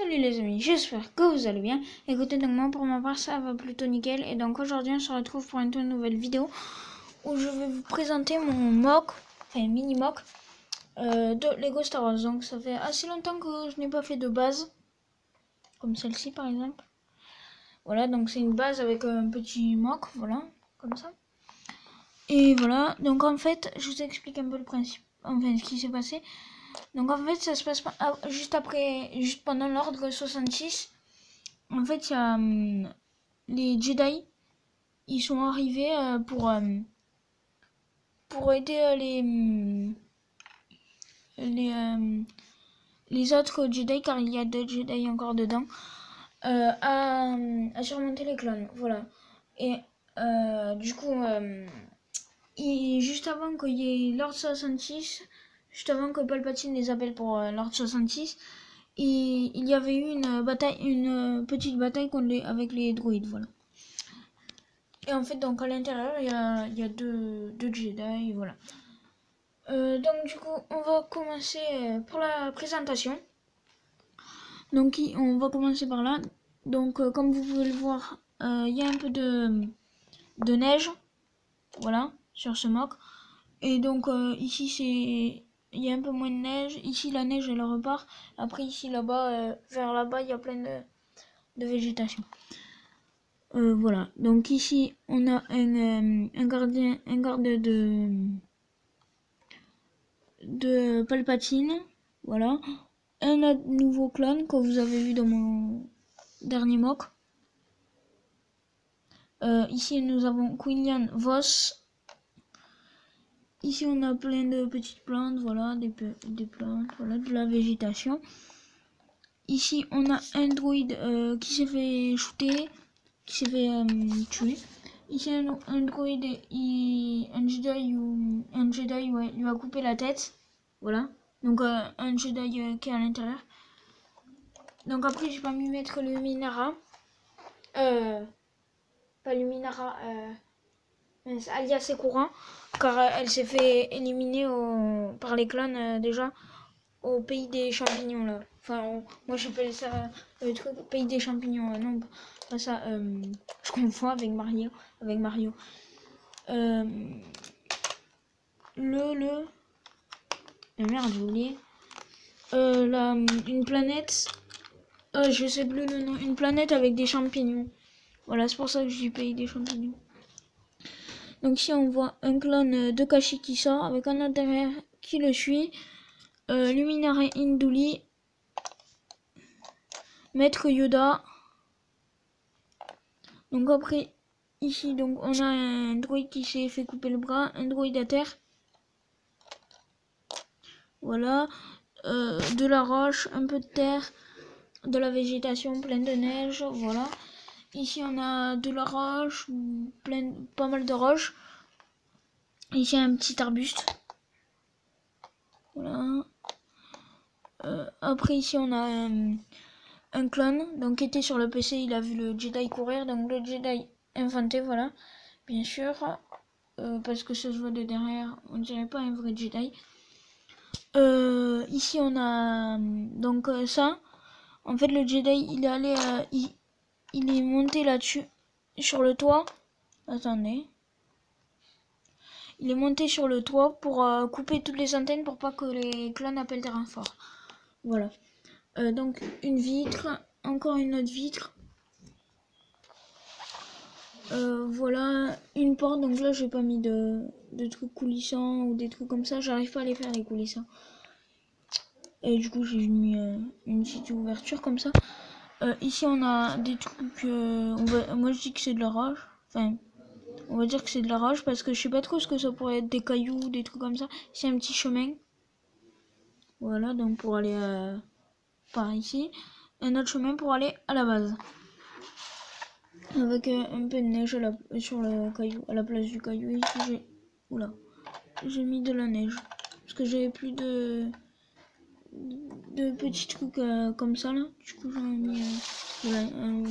Salut les amis, j'espère que vous allez bien. Écoutez, donc moi pour ma part ça va plutôt nickel. Et donc aujourd'hui on se retrouve pour une toute nouvelle vidéo où je vais vous présenter mon mock, enfin mini mock euh, de Lego Star Wars. Donc ça fait assez longtemps que je n'ai pas fait de base, comme celle-ci par exemple. Voilà, donc c'est une base avec un petit mock, voilà, comme ça. Et voilà, donc en fait je vous explique un peu le principe, enfin ce qui s'est passé. Donc en fait, ça se passe pas ah, juste après, juste pendant l'ordre 66. En fait, hum, les Jedi. Ils sont arrivés euh, pour hum, pour aider euh, les hum, les les autres Jedi car il y a deux Jedi encore dedans euh, à, à, surmonter les clones. Voilà. Et du coup, juste avant qu'il y ait l'ordre 66 juste avant que Palpatine les appelle pour euh, l'ordre 66, et il y avait eu une bataille, une petite bataille avec les droïdes, voilà. Et en fait, donc à l'intérieur, il y a, y a deux, deux, Jedi, voilà. Euh, donc du coup, on va commencer euh, pour la présentation. Donc on va commencer par là. Donc comme vous pouvez le voir, il y a un peu de, de neige, voilà, sur ce mock. Et donc ici c'est il y a un peu moins de neige. Ici, la neige, elle repart. Après, ici, là-bas, euh, vers là-bas, il y a plein de, végétation. Euh, voilà. Donc ici, on a un, euh, un gardien, un garde de de Palpatine. Voilà. Un nouveau clone que vous avez vu dans mon dernier mock. ici, nous avons Quillian Voss Ici, on a plein de petites plantes, voilà, des, des plantes, voilà, de la végétation. Ici, on a un druide euh, qui s'est fait shooter, qui s'est fait euh, tuer. Ici, un, un druide, un Jedi, un Jedi ouais, lui a coupé la tête. Voilà. Donc, euh, un Jedi qui est à l'intérieur. Donc, après, j'ai pas mis mettre le Minara. Euh, pas le Minara, alias ses courants car elle s'est fait éliminer par les clones euh, déjà au pays des champignons là. Enfin, moi j'appelle ça euh, le truc pays des champignons. Euh, non, pas ça. je confonds avec Mario. Avec Mario. le le. merde, j'ai oublié. la, une planète. je sais plus le nom. Une planète avec des champignons. Voilà, c'est pour ça que je dis pays des champignons. Donc ici on voit un clone de Kashi qui sort avec un autre derrière qui le suit. Euh, Luminare Induli. Maître Yoda. Donc après ici donc on a un droïde qui s'est fait couper le bras, un droïde à terre. Voilà. Euh, de la roche, un peu de terre, de la végétation pleine de neige, voilà. Ici, on a de la roche, plein, pas mal de roches. Ici, un petit arbuste. Voilà. Euh, après, ici, on a un, clone. Donc, était sur le PC, il a vu le Jedi courir. Donc, le Jedi inventé, voilà. Bien sûr. Euh, parce que ça se voit de derrière, on dirait pas un vrai Jedi. Euh, ici, on a donc ça. En fait, le Jedi, il est allé... Il, il est monté là-dessus, sur le toit. Attendez. Il est monté sur le toit pour euh, couper toutes les antennes pour pas que les clones appellent des renforts. Voilà. Euh, donc une vitre, encore une autre vitre. Euh, voilà, une porte. Donc là, j'ai pas mis de, de trucs coulissants ou des trucs comme ça. J'arrive pas à les faire les coulissants. Et du coup, j'ai mis une petite ouverture comme ça. Euh, ici, on a des trucs. Euh, on va, moi, je dis que c'est de la roche. Enfin, on va dire que c'est de la roche parce que je sais pas trop ce que ça pourrait être des cailloux, des trucs comme ça. C'est un petit chemin. Voilà, donc pour aller euh, par ici. Un autre chemin pour aller à la base. Avec un peu de neige sur le caillou, à la place du caillou. Ici, j'ai. Oula. J'ai mis de la neige. Parce que j'avais plus de de petits trucs euh, comme ça là. Du coup, j'ai mis euh,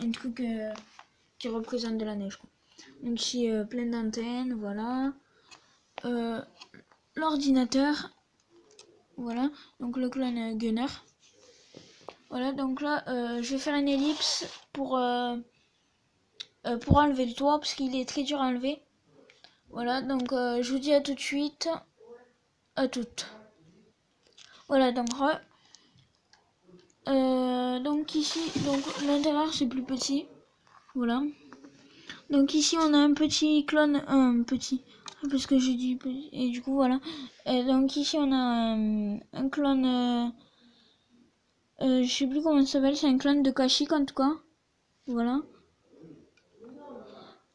un, truc euh, qui représente de la neige. Donc ici, plein d'antennes, voilà. L'ordinateur, voilà. Donc le clone Gunner. Voilà, donc là, euh, je vais faire une ellipse pour, euh, euh, pour enlever le toit, parce qu'il est très dur à enlever. Voilà, donc je vous dis à tout de suite. À toutes. Voilà, donc donc ici, donc l'intérieur c'est plus petit. Voilà. Donc ici on a un petit clone, un petit, parce que j'ai dit et du coup voilà. donc ici on a un clone euh, je sais plus comment ça s'appelle, c'est un clone de Kashyyyk en tout cas. Voilà.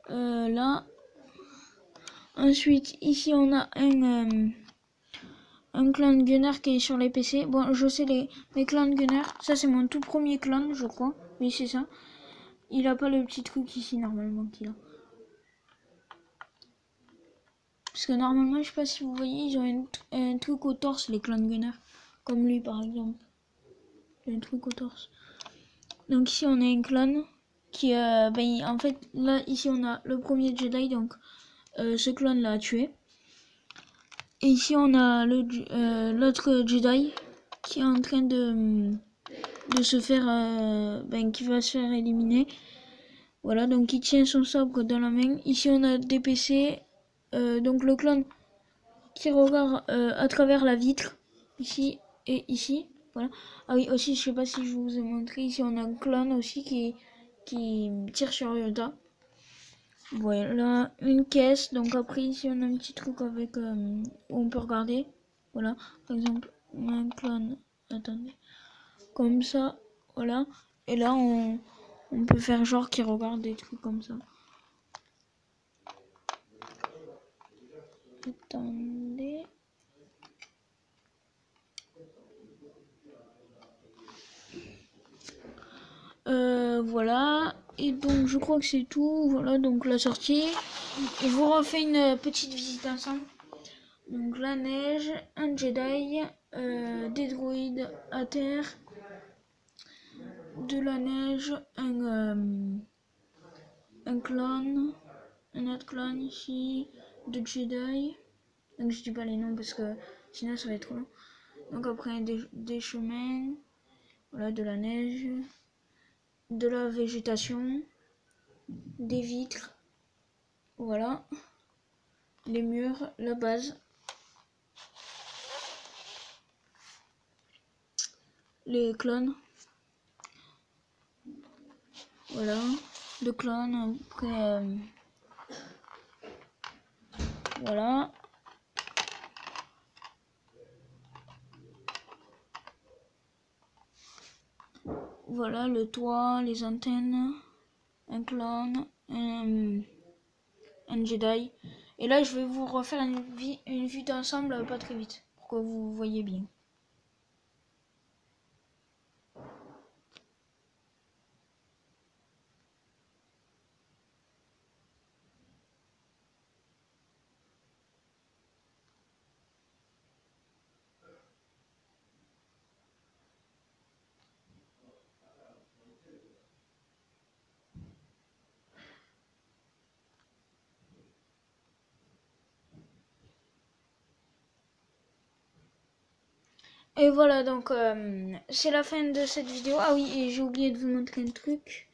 Euh, là. Ensuite, ici on a un, euh, un clone Gunner qui est sur les PC. Bon, je sais les, les clones Gunner. Ça c'est mon tout premier clone, je crois. Oui, c'est ça. Il a pas le petit truc ici normalement qu'il a. Parce que normalement, je sais pas si vous voyez, ils ont un, un truc au torse, les clones Gunner. Comme lui par exemple un truc au torse. Donc ici on a un clone qui euh, ben, en fait là ici on a le premier Jedi donc euh, ce clone l'a tué. Et ici on a euh, l'autre Jedi qui est en train de de se faire ben, qui va se faire éliminer. Voilà donc il tient son sabre dans la main. Ici on a des PC donc le clone qui regarde à travers la vitre ici et ici. Voilà. Ah oui, aussi, je sais pas si je vous ai montré, ici on a un clone aussi qui, qui tire sur Yoda. Voilà, une caisse. Donc après, ici on a un petit truc avec euh, où on peut regarder. Voilà, par exemple, un clone. Attendez. Comme ça, voilà. Et là, on, peut faire genre qui regarde des trucs comme ça. Attendez. Euh, voilà. Donc, je crois que c'est tout. Voilà, donc la sortie. Je vous refais une petite visite ensemble. Donc, la neige, un Jedi, euh, des droïdes à terre, de la neige, un, euh, un clone, un autre clone ici, de Jedi. Donc, je dis pas les noms parce que sinon ça va être trop long. Donc, après, des chemins, voilà, de la neige de la végétation, des vitres, voilà, les murs, la base, les clones, voilà, deux clones, euh, voilà, Voilà le toit, les antennes, un clone, un, Jedi. Et là, je vais vous refaire une, une vue d'ensemble pas très vite, pour que vous voyez bien. Et voilà, donc euh, c'est la fin de cette vidéo. Ah oui, et j'ai oublié de vous montrer un truc.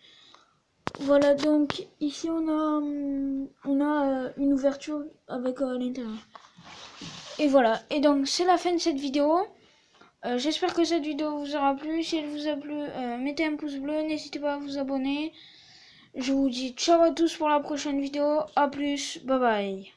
Voilà, donc ici on a, euh, euh, une ouverture avec l'intérieur. Et voilà, et donc c'est la fin de cette vidéo. J'espère que cette vidéo vous aura plu. Si elle vous a plu, mettez un pouce bleu. N'hésitez pas à vous abonner. Je vous dis ciao à tous pour la prochaine vidéo. A plus, bye bye.